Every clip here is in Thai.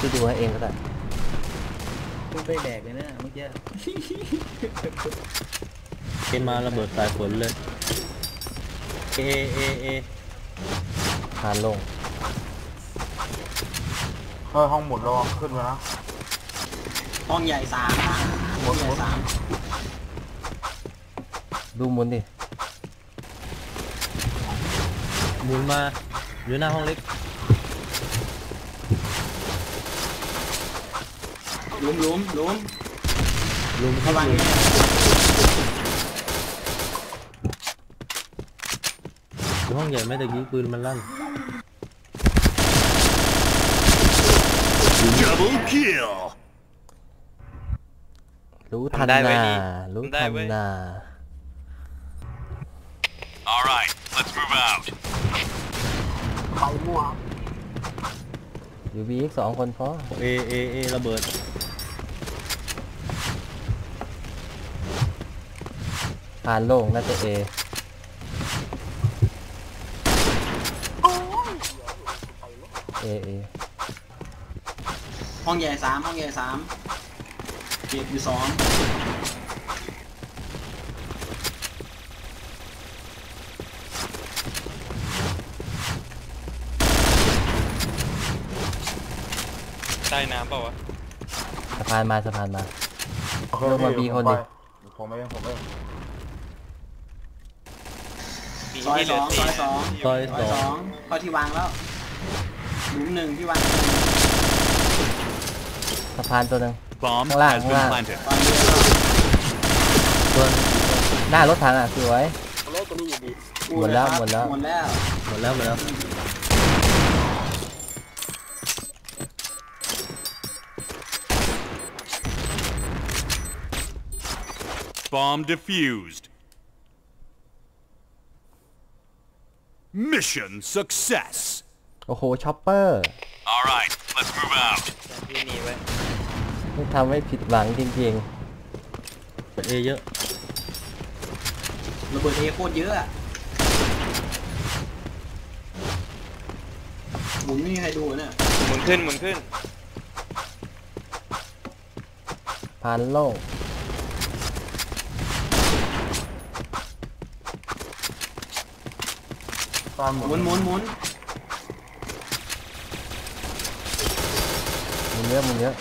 พี่ดูให้เองก็ได้เพิ่งไปแดกเลยนะเมื่อกี้เอมาระเบิดสายฝนเลย เอ เอ เอผ่านลงเฮ้ยห้องหมุนระวังขึ้นมานะห้องใหญ่สามห้องใหญ่สามดูหมุนดิหมุนมาอยู่หน้าห้องเล็ก หลุมหลุมหลุมลุมเข้าระวังลุมเนี่ยอยู่ห้องใหญ่ไหม่ตะกี้ปืนมันลั่น Double kill. รู้ทันทำได้หเว้ยนานี่รู้ทำได้ทันเว้ยหนา All right, let's move out. อยู่บีอีกสองคนพอเอเอเอระเบิดานโลงน่าจะเอเอเอห้องใหญ่สามห้องใหญ่สามเก็บอยู่สองใต้น้ำเปล่าวะสะพานมาสะพานมาโอเคลงมาพี่บีคนผมดิไปผมเองผมเองมี ซอยที่เหสลือองสี่ซอยสองซอยซอยสองเข้าที่วางแล้วหลุมหนึ่งที่วางสะพานตัวหนึ่ง Bomb Hold on, has hold been on. planted. ตอนเดียวแล้วส่วนหน้ารถถังอะสวยอู้หมดแล้วเยครับหมดแล้วหมดแล้วหมดแล้วหมดแล้ว Bomb defused. Mission success. โอ้โหช็อปเปอร์ All right, let's move out. ที่นี่ไว้ไม่ทำให้ผิดหวังจริงเอเยอะระเบิดเอโคตรเยอะอะหมุนไม่มีใครดูเนี่ยหมุนขึ้นหมุนขึ้น ๆ ผ่านโลง ตามหมุหมุนนหมุนหมุนมันเยอะมันเยอะ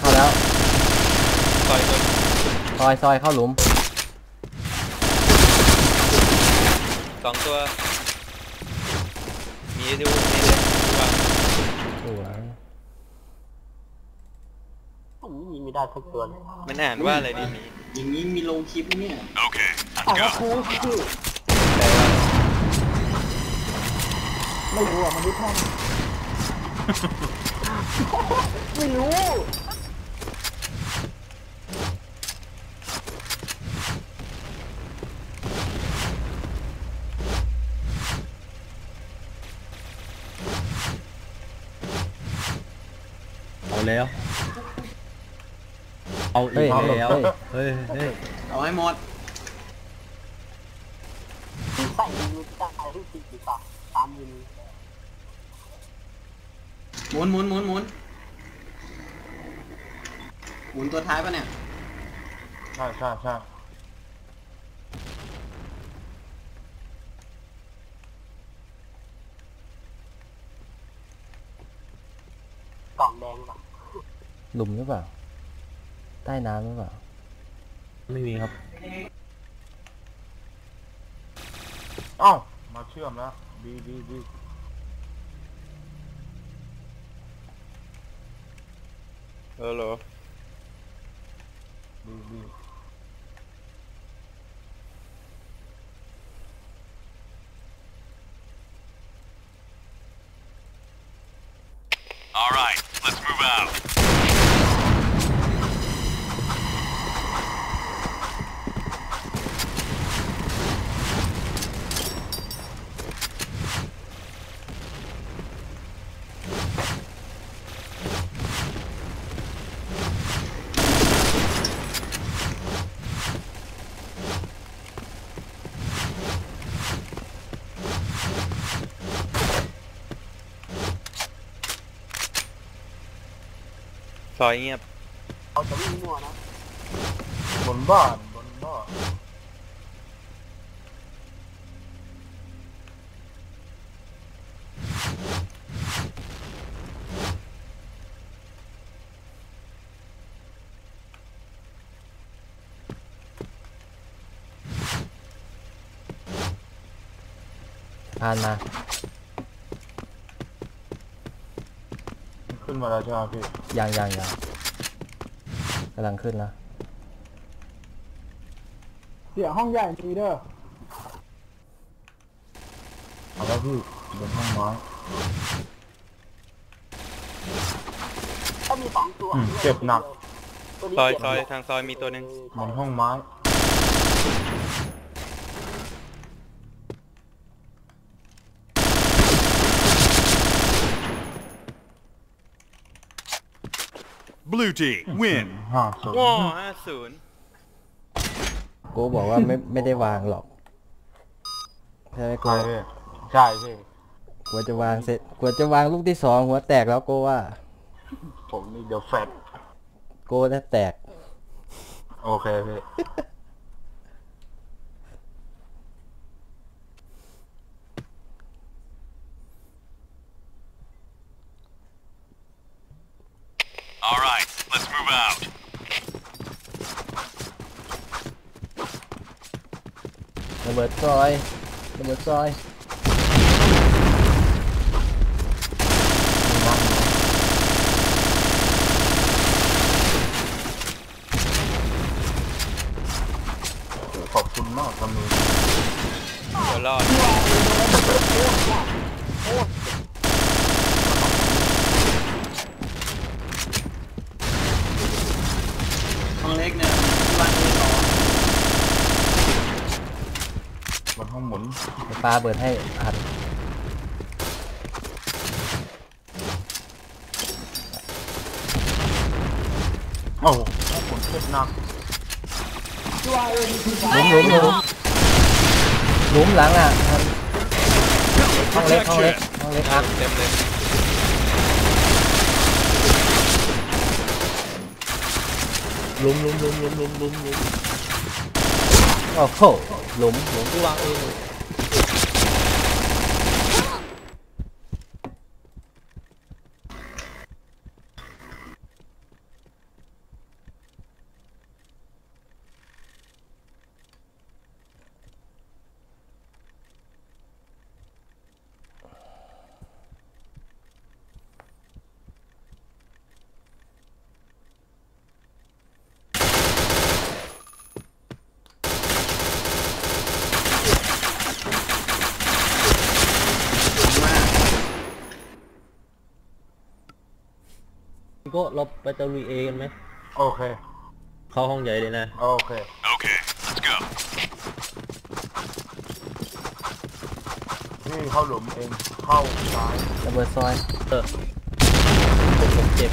เข้าแล้วซอยคนซอยซอยเข้าหลุม สองตัว มีดูนี่เลยดูว่าสวยมันอ่านว่าอะไรดีมีอย่างนี้มีลงคลิปเนี่ย Okay, let's go. เอา เอาอีเฮ้ยกเฮ้ยแล้วเฮ้ยเฮ้ยเฮ้ยเอาให้หมดหมุนหมุนหมุนหมุนหมุนตัวท้ายปะเนี่ยใช่ใช่ใช่หลุมหรือเปล่า ใต้น้ำหรือเปล่า ไม่มีครับเอ้ามาเชื่อมแล้วดีดีดีเออเหรอดีดี ซอยเงียบเขาจะวิ่งมั่วนะบนบ้านบนบ้านผ่านมา นมาแล้วใช่ไหมพี่ยังยังยังกำลังขึ้นแล้วเสียห้องใหญ่มีเด้อเอาแล้วพี่บนห้องไม้ถ้ามีสองตัวอืมเจ็บหนักตัวนี้ซอยเจ็บซอยทางซอยมีตัวหนึ่งบนห้องไม้ Blue team, win. ห้าศูนย์ว้าห้าศูนย์กูบอกว่าไม่ไม่ได้วางหรอกใช่ไหมกูใช่พี่ใช่พี่กลัวจะวางเสร็จกลัวจะวางลูกที่สองหัวแตกแล้วกูว่าผมนี่เดี๋ยวแฟดกูจะแตก โอเคพี่ All right, let's move out. ระเบิด ซอยระเบิดซอยขอบคุณมากครับมีตัวรอดห้องเล็กเนี่ยที่วันที่สอง บนห้องหมุน เดี๋ยว ปลาเบิดให้พันโอ้โหผมเจ็บหนักหลุมหลุมหลุมหลุมหลังอะพันห้องเล็กห้องเล็กห้องเล็กอักเต็มเลยหลุมหลุมหลุมหลุมหลุมหลุมหลุมโอ้โหหลุมหลุมกูวางเอง ก็เราไปตะลุยเอกันไหมโอเค เข้าห้องใหญ่เลยนะ โอเค Okay, let's go. นี่เข้าหลุมเอง เข้าซ้ายระเบิดซอยเออผมเจ็บ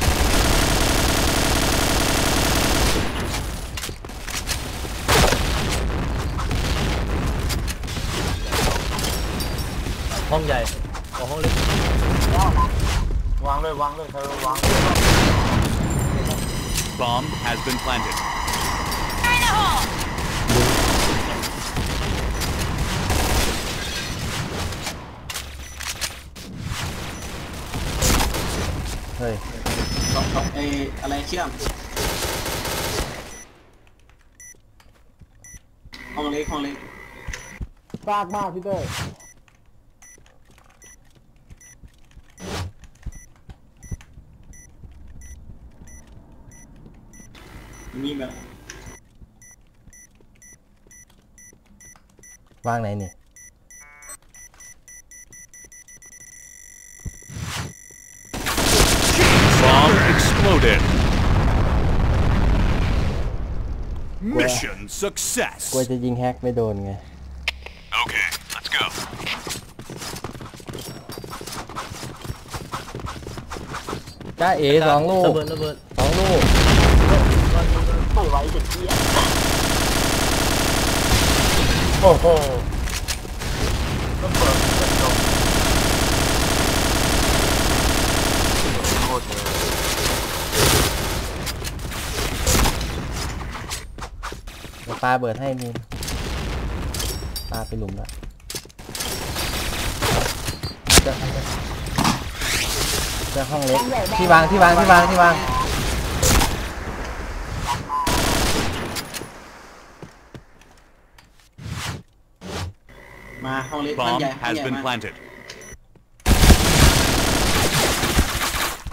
ห้องใหญ่เอาห้องเล็ก วางเลยวางเลยเธอวาง Bomb has been planted. เฮ้ยสองสองเอออะไรเชื่อมห้องเล็กห้องเล็กซากมากพี่เต้ ยมีแบบวางไหนนี่ Bomb exploded. Mission กลัว success. จะยิงแฮกไม่โดนไง Okay, let's go. จ้าเอสองลูกระเบิดระเบิดสองลูก ไว้เด็กเที่ยโอ้โหต้องเปิดกระจกโคตรเลยมปลาเบิดให้มีปลาไปหลุมละจะจะห้องเล็กที่วางที่วางที่วางที่วาง มาห้องเล็กห้อง Bomb ใหญ่ห้อง has ใหญ่ been มา planted.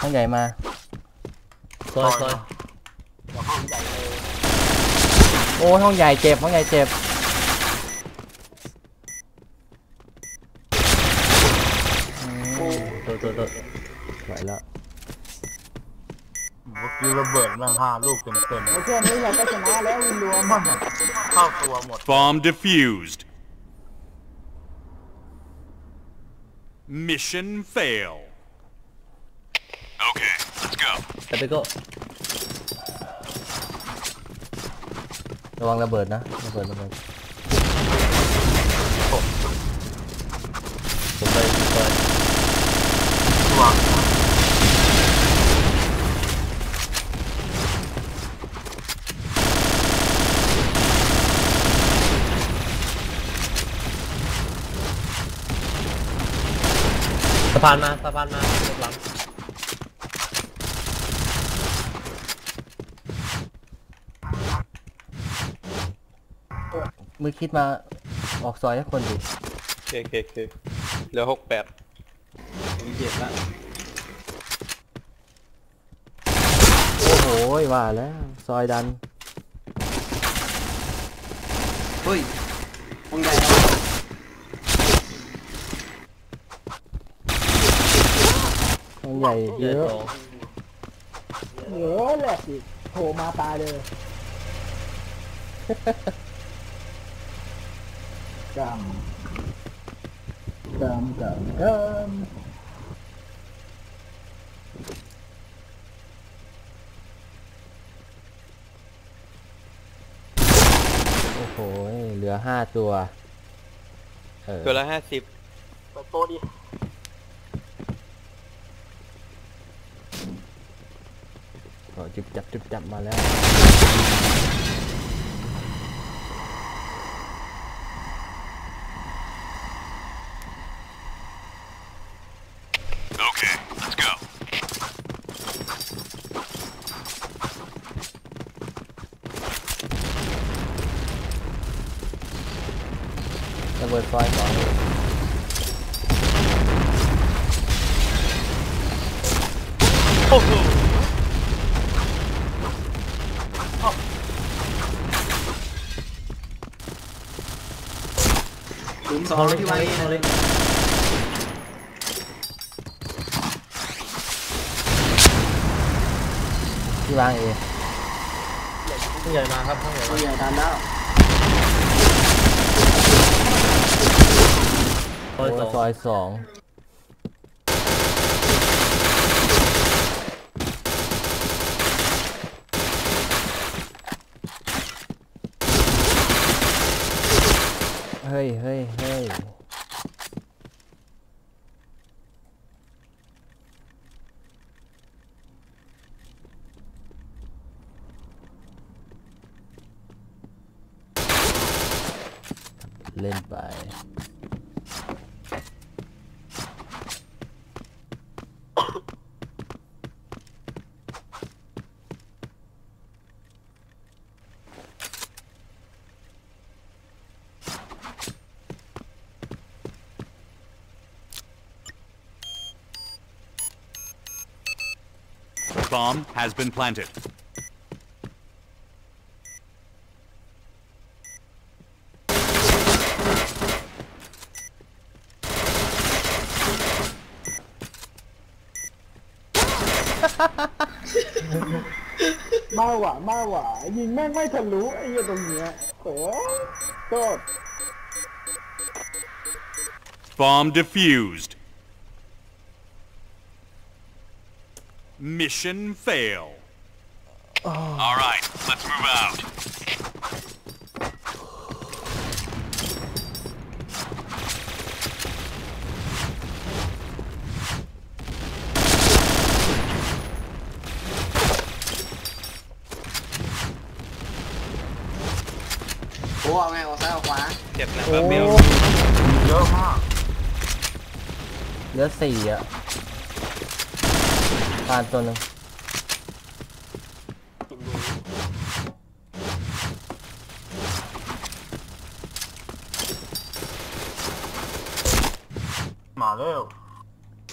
ห้องใหญ่มาซอยซอยโอ้ยห้องใหญ่เจ็บห้องใหญ่เจ็บ ตัวตัวตัวไหวแล้ว เมื่อกี้ระเบิดแม่งห้าลูกเต็มเต็มโอเคนี้เราก็ชนะแล้ววินรวมมันเข้าตัวหมด Bomb defused. Mission fail. Okay, let's go. แต่ไปก็ระวังระเบิดนะระเบิดระเบิดผมไปซอยตัวสะพานมาสะพานมาหลังมือคิดมาออกซอยให้คนดิโอเคโอเคโอเคเหลือหกแปดผมเจ็บแล้วโอ้โหว่าแล้วซอยดัน เฮ้ยห้องใหญ่ ห้อง ใหญ่เยเยอะอะสองเหลือแหลกอีกโผล่มาตายเลยกำกำกำกำโอ้โห เหลือห้าตัว เออ ตัวละห้าสิบโตดิ ก็จิบจับจิบจับมาแล้ว Okay, let's go. ระเบิดซอยสองเลยห สอห้องงเล็กที่ห้อวางงเล็กห้องเล็กที่วางเอห้องใหญ่มาครับห้องใหญ่ห้อมางใหญ่ดันแล้วซอยโอ้สองซอยสองเฮ้ยเฮ้ยเฮ้ย เล่นไป Bomb has been planted. มาหวะมาหวะยิงแม่งไม่ทะลุไอ้เหี้ยตรงเนี้ยโอ้โทษ Bomb defused. Mission fail. All right, let's move out. จ็บนะโอ้แล้วเบลเยอะมากเหลือสี่อะปานตัวหนึ่งมาเร็ว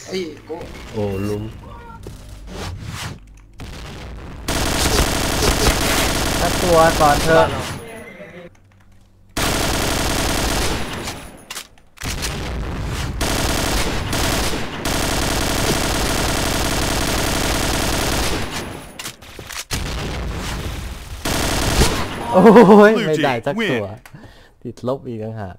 เฮ้ยโอ้โอ้ลุมสักตัวก่อนเถอ โอ้ยไม่ได้สักตัว ติดลบอีกต่างหาก